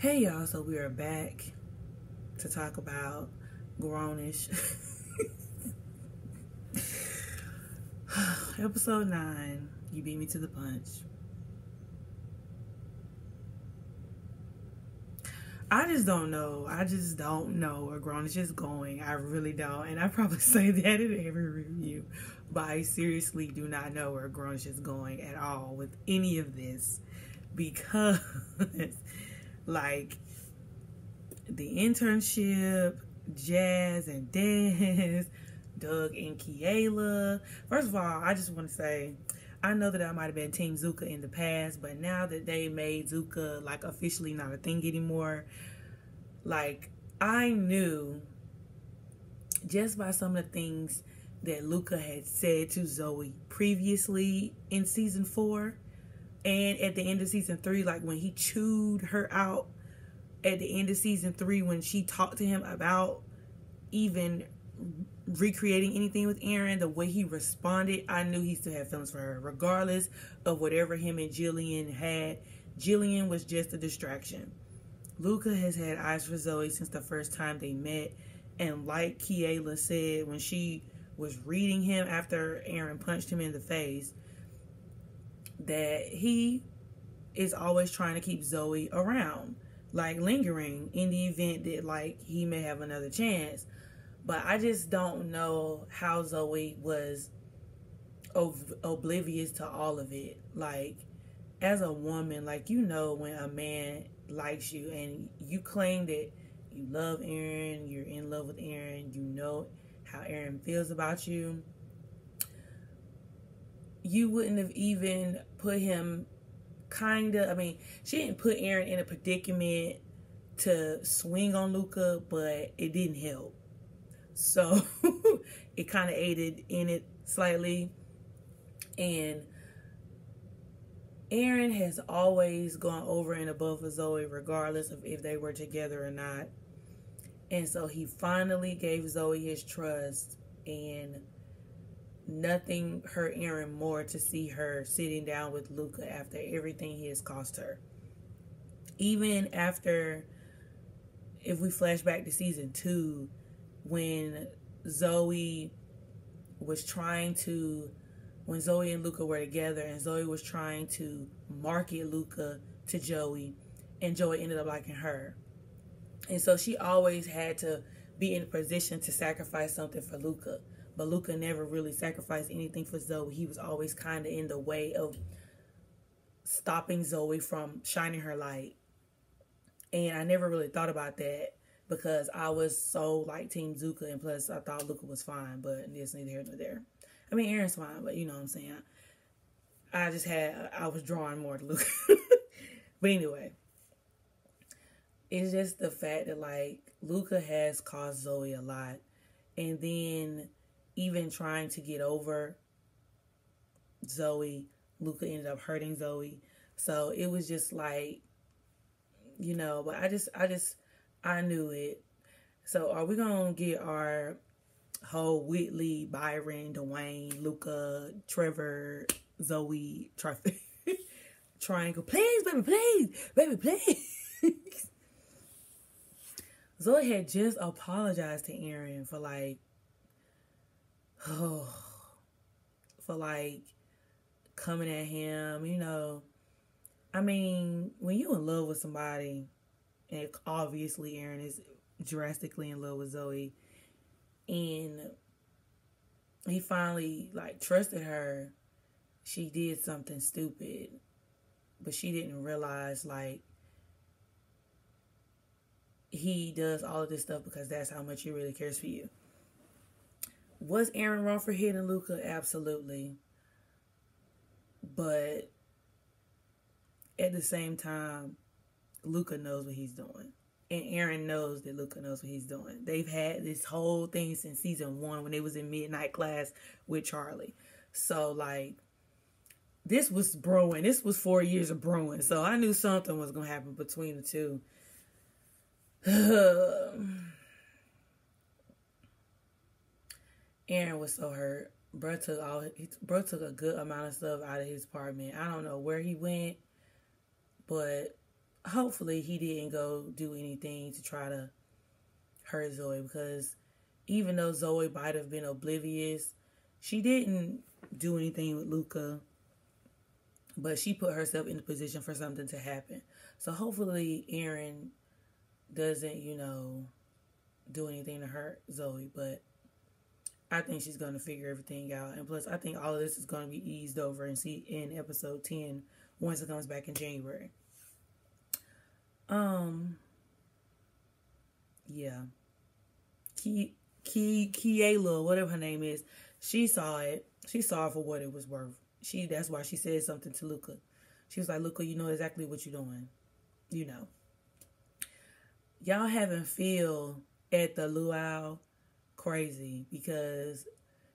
Hey y'all, so we are back to talk about grownish. Episode 9, you beat me to the punch. I just don't know. I just don't know where grownish is going. I really don't. And I probably say that in every review. But I seriously do not know where grownish is going at all with any of this. Because like the internship, Jazz and Des, Doug and Kiela. First of all, I just want to say I know that I might have been Team Zuca in the past, but now that they made Zuca like officially not a thing anymore, like I knew just by some of the things that Luca had said to Zoey previously in season four and at the end of season three, like when he chewed her out at the end of season three, when she talked to him about even recreating anything with Aaron, the way he responded, I knew he still had feelings for her, regardless of whatever him and Jillian had. Jillian was just a distraction. Luca has had eyes for Zoey since the first time they met, and like Kiela said when she was reading him after Aaron punched him in the face, that he is always trying to keep Zoey around, like lingering in the event that like he may have another chance. But I just don't know how Zoey was oblivious to all of it. Like as a woman, like you know when a man likes you and you claim that you love Aaron, you're in love with Aaron, you know how Aaron feels about you you wouldn't have even put him kind of. I mean, she didn't put Aaron in a predicament to swing on Luca, but it didn't help. So it kind of aided in it slightly. And Aaron has always gone over and above for Zoey, regardless of if they were together or not. And so he finally gave Zoey his trust and nothing hurt Aaron more to see her sitting down with Luca after everything he has cost her. Even after, if we flash back to season two, when Zoey was trying to, when Zoey and Luca were together, and Zoey was trying to market Luca to Joey, and Joey ended up liking her. And so she always had to be in a position to sacrifice something for Luca but Luca never really sacrificed anything for Zoey. He was always kind of in the way of stopping Zoey from shining her light. And I never really thought about that because I was so like Team Zuca, and plus I thought Luca was fine, but it's neither here nor there. I mean, Aaron's fine, but you know what I'm saying. I just had I was drawing more to Luca, but anyway, it's just the fact that like Luca has caused Zoey a lot, and then even trying to get over Zoey, Luca ended up hurting Zoey. So it was just like, you know, but I just, I just, I knew it. So are we going to get our whole Whitley, Byron, Dwayne, Luca, Trevor, Zoey, trifecta? triangle. Please, baby, please, baby, please. Zoey had just apologized to Aaron for like oh, for like coming at him, you know. I mean, when you in love with somebody, and obviously Aaron is drastically in love with Zoey, and he finally like trusted her, she did something stupid, but she didn't realize like he does all of this stuff because that's how much he really cares for you. Was Aaron wrong for hitting Luca? Absolutely. But at the same time, Luca knows what he's doing. And Aaron knows that Luca knows what he's doing. They've had this whole thing since season one when they was in midnight class with Charlie. So like this was brewing. This was four years of brewing. So I knew something was gonna happen between the two. Um, Aaron was so hurt. Bro took all bro took a good amount of stuff out of his apartment. I don't know where he went, but hopefully he didn't go do anything to try to hurt Zoey because even though Zoey might have been oblivious, she didn't do anything with Luca. But she put herself in the position for something to happen. So hopefully Aaron doesn't, you know, do anything to hurt Zoey. But I think she's gonna figure everything out. And plus I think all of this is gonna be eased over and see in episode ten once it comes back in January. Um yeah. Ki Ki Kiela, whatever her name is, she saw it. She saw it for what it was worth. She that's why she said something to Luca. She was like, Luca, you know exactly what you're doing. You know. Y'all haven't feel at the luau crazy because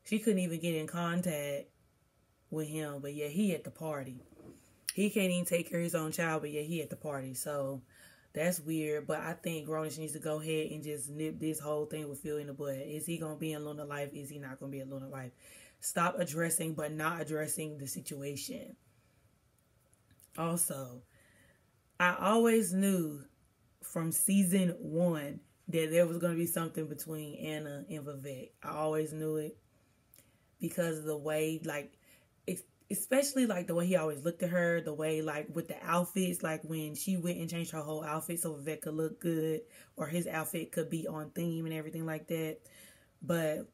she couldn't even get in contact with him, but yeah, he at the party. He can't even take care of his own child, but yeah, he at the party. So that's weird. But I think Grownish needs to go ahead and just nip this whole thing with Phil in the bud. Is he gonna be in Luna Life? Is he not gonna be in Luna Life? Stop addressing but not addressing the situation. Also, I always knew from season one that there was going to be something between Ana and Vivek. I always knew it because of the way, like, especially like the way he always looked at her, the way like with the outfits, like when she went and changed her whole outfit so Vivek could look good or his outfit could be on theme and everything like that. But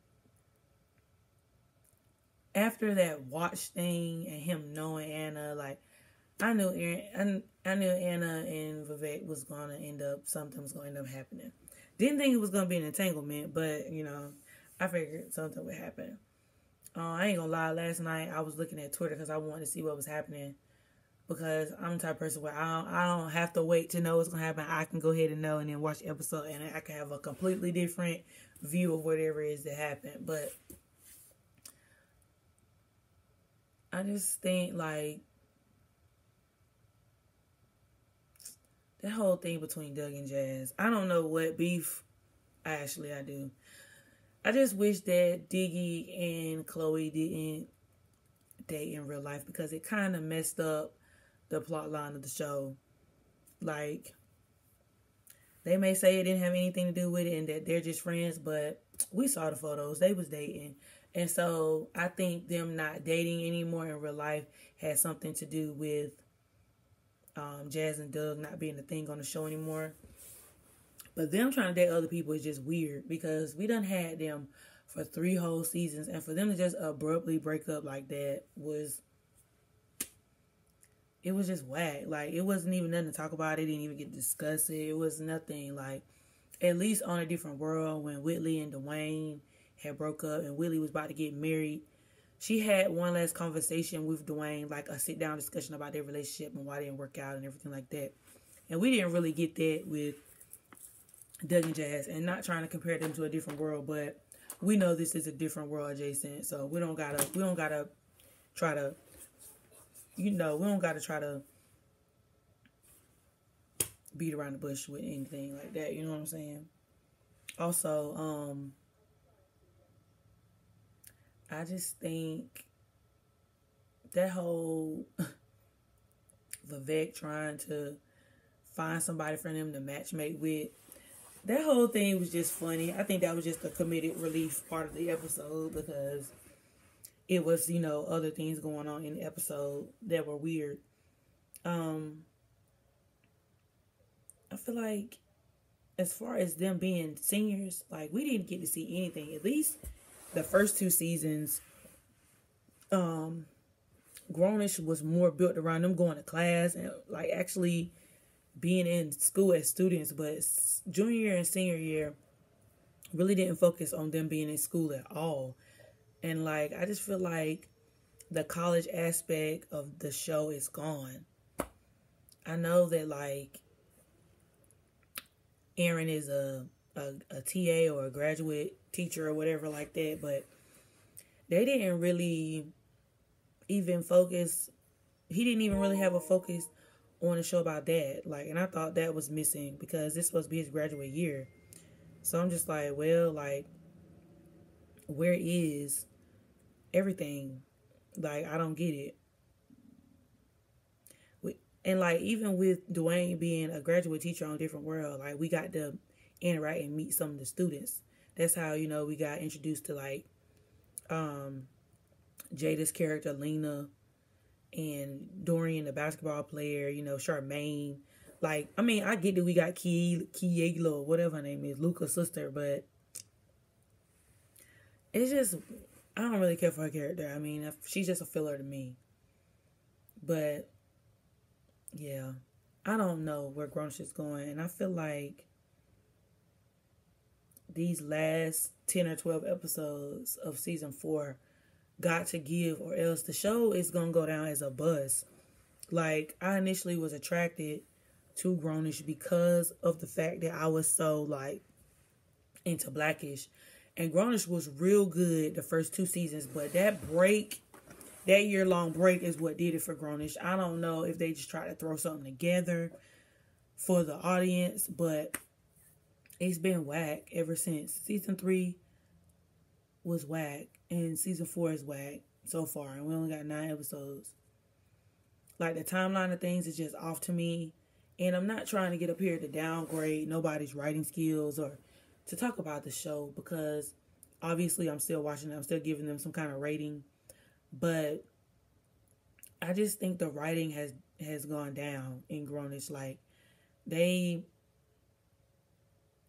after that watch thing and him knowing Ana, like I knew Aaron, I, I knew Ana and Vivek was gonna end up something was gonna end up happening. Didn't think it was gonna be an entanglement, but you know, I figured something would happen. Uh, I ain't gonna lie. Last night I was looking at Twitter because I wanted to see what was happening. Because I'm the type of person where I don't, I don't have to wait to know what's gonna happen. I can go ahead and know and then watch the episode, and I can have a completely different view of whatever it is that happened. But I just think like that whole thing between Doug and Jazz. I don't know what beef. Actually, I do. I just wish that Diggy and Chloe didn't date in real life because it kind of messed up the plot line of the show. Like, they may say it didn't have anything to do with it and that they're just friends, but we saw the photos. They was dating. And so I think them not dating anymore in real life had something to do with um, Jazz and Doug not being a thing on the show anymore. But them trying to date other people is just weird because we done had them for three whole seasons, and for them to just abruptly break up like that was it was just whack. Like it wasn't even nothing to talk about. It didn't even get discussed. It was nothing like at least on a different world when Whitley and Dwayne had broke up and Whitley was about to get married she had one last conversation with Dwayne, like a sit down discussion about their relationship and why it didn't work out and everything like that. And we didn't really get that with Doug and Jazz, and not trying to compare them to a different world, but we know this is a different world adjacent, so we don't gotta we don't gotta try to you know we don't gotta try to beat around the bush with anything like that. You know what I'm saying? Also, um, I just think that whole Vivek trying to find somebody for them to matchmake with, that whole thing was just funny. I think that was just the comedic relief part of the episode because it was, you know, other things going on in the episode that were weird. Um I feel like as far as them being seniors, like we didn't get to see anything. At least the first two seasons, um, Grownish was more built around them going to class and like actually being in school as students. But junior year and senior year really didn't focus on them being in school at all. And like I just feel like the college aspect of the show is gone. I know that like Aaron is a a, a TA or a graduate teacher or whatever like that, but they didn't really even focus. He didn't even really have a focus on a show about that. Like, and I thought that was missing because this to be his graduate year. So I'm just like, well, like, where is everything? Like, I don't get it. And like even with Dwayne being a graduate teacher on a Different World, like we got to interact and meet some of the students. That's how you know we got introduced to like um Jada's character Lena and Dorian the basketball player, you know, Charmaine. Like, I mean, I get that we got Key Kiegla or whatever her name is, Luca's sister, but it's just I don't really care for her character. I mean, she's just a filler to me. But yeah, I don't know where Grownish is going, and I feel like these last ten or twelve episodes of season four got to give, or else the show is gonna go down as a buzz. Like I initially was attracted to Grownish because of the fact that I was so like into Blackish and Grownish was real good the first two seasons, but that break, that year long break, is what did it for Grownish. I don't know if they just tried to throw something together for the audience, but it's been whack ever since. Season three was whack, and season four is whack so far, and we only got nine episodes. Like the timeline of things is just off to me, and I'm not trying to get up here to downgrade nobody's writing skills or to talk about the show because obviously I'm still watching. I'm still giving them some kind of rating, but I just think the writing has has gone down in Grownish. Like they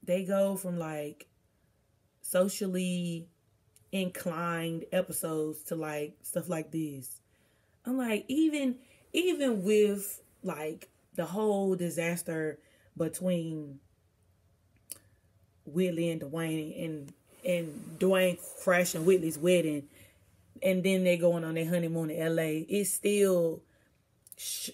they go from like socially inclined episodes to like stuff like this. I'm like even even with like the whole disaster between Whitley and Dwayne and and Dwayne crashing Whitley's wedding, and then they going on their honeymoon in L.A. It still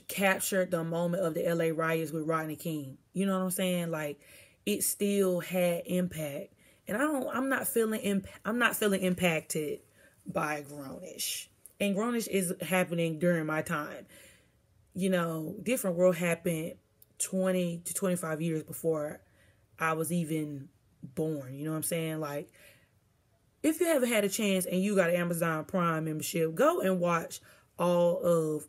captured the moment of the L.A. riots with Rodney King. You know what I'm saying? Like it still had impact, and I don't. I'm not feeling imp- I'm not feeling impacted by Grownish, and Grownish is happening during my time. You know, different world happened 20 to 25 years before I was even born. You know what I'm saying? Like, if you ever had a chance and you got an Amazon Prime membership, go and watch all of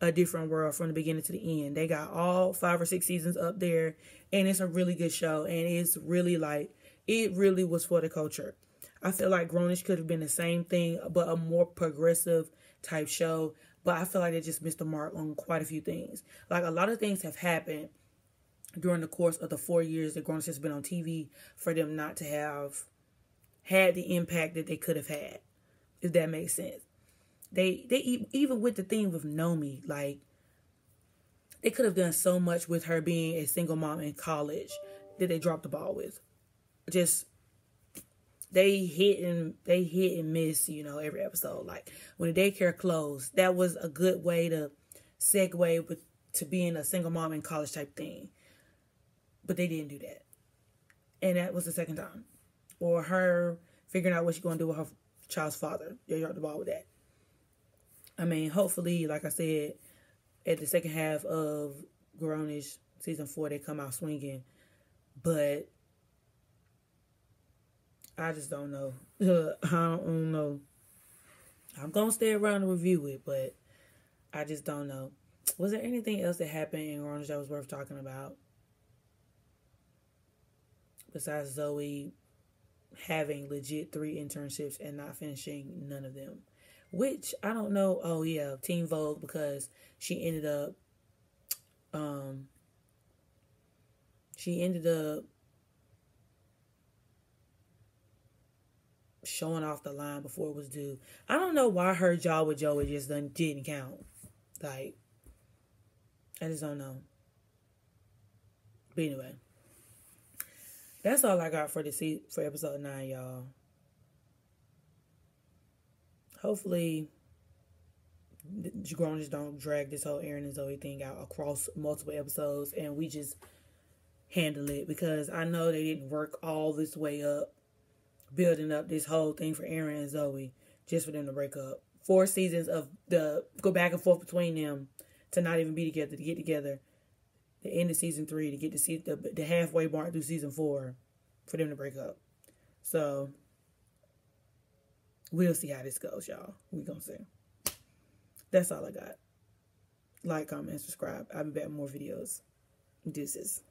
A Different World from the beginning to the end. They got all five or six seasons up there, and it's a really good show. And it's really like, it really was for the culture. I feel like Grownish could have been the same thing, but a more progressive type show. But I feel like they just missed the mark on quite a few things. Like a lot of things have happened during the course of the four years that Grownish has been on TV for them not to have had the impact that they could have had, if that makes sense. They they even with the thing with Nomi, like they could have done so much with her being a single mom in college that they dropped the ball with. Just they hit and they hit and miss, you know, every episode. Like when the daycare closed, that was a good way to segue with to being a single mom in college type thing. But they didn't do that. And that was the second time. Or her figuring out what she's going to do with her child's father. They dropped the ball with that. I mean, hopefully, like I said, at the second half of Grownish season four, they come out swinging. But I just don't know. I don't know. I'm gonna stay around and review it, but I just don't know. Was there anything else that happened in Grownish that was worth talking about? besides Zoey having legit three internships and not finishing none of them. Which I don't know. Oh yeah, Teen Vogue because she ended up um she ended up showing off the line before it was due. I don't know why her job with Joey just done, didn't count. Like I just don't know. But anyway. That's all I got for the se- for episode nine, y'all. Hopefully, Grownish don't drag this whole Aaron and Zoey thing out across multiple episodes, and we just handle it because I know they didn't work all this way up, building up this whole thing for Aaron and Zoey just for them to break up. Four seasons of the go back and forth between them to not even be together to get together the end of season three to get to see the, the halfway mark through season four for them to break up. So we'll see how this goes, y'all. We gonna see. That's all I got. Like, comment, and subscribe. I'll be back with more videos. Deuces.